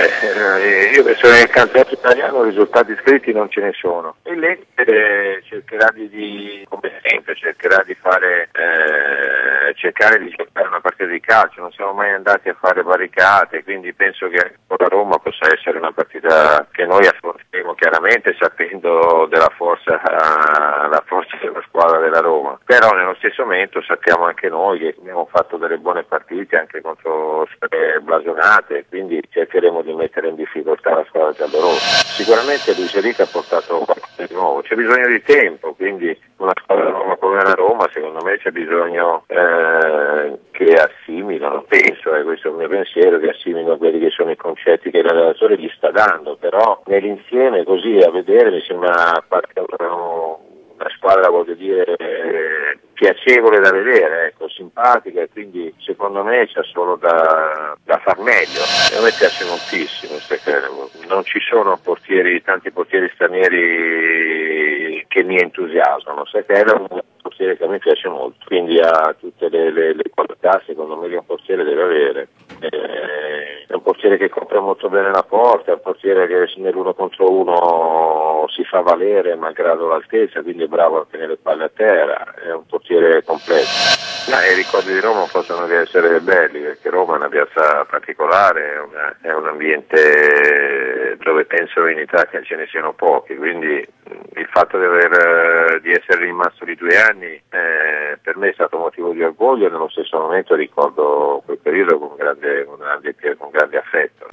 Beh, io penso che nel campionato italiano risultati scritti non ce ne sono. E eh, cercherà di, di, come sempre, cercherà di fare, eh, cercare di giocare una partita di calcio. Non siamo mai andati a fare barricate, quindi penso che la Roma possa essere una partita che noi affronteremo chiaramente sapendo della forza, la forza della squadra della Roma. Però nello stesso momento sappiamo anche noi che abbiamo fatto delle buone partite anche contro blasonate, quindi cercheremo di mettere in difficoltà la squadra giallorossa. Sicuramente Luis Enrique ha portato qualcosa di nuovo, c'è bisogno di tempo, quindi una squadra nuova come la Roma secondo me c'è bisogno eh, che assimilano, penso, eh, questo è il mio pensiero, che assimilino quelli che sono i concetti che l'allenatore gli sta dando, però nell'insieme così a vedere mi sembra una squadra voglio dire eh, piacevole da vedere, ecco, simpatica e quindi secondo me c'è solo da, da far meglio. E a me piace moltissimo, non ci sono portieri, tanti portieri stranieri che mi entusiasmano, Sequeira è un portiere che a me piace molto, quindi ha tutte le, le, le qualità secondo me che un portiere deve avere. Eh, è un portiere che copre molto bene la porta, è un portiere che nell'uno contro uno si fa valere malgrado l'altezza, quindi è bravo a tenere le palle a terra, è un portiere completo. Ma I ricordi di Roma possono essere belli perché Roma è una piazza particolare, è, una, è un ambiente dove penso in Italia ce ne siano pochi, quindi il fatto di, aver, di essere rimasto di due anni eh, per me è stato motivo di orgoglio e nello stesso momento ricordo quel periodo con grande, con grande, con grande affetto.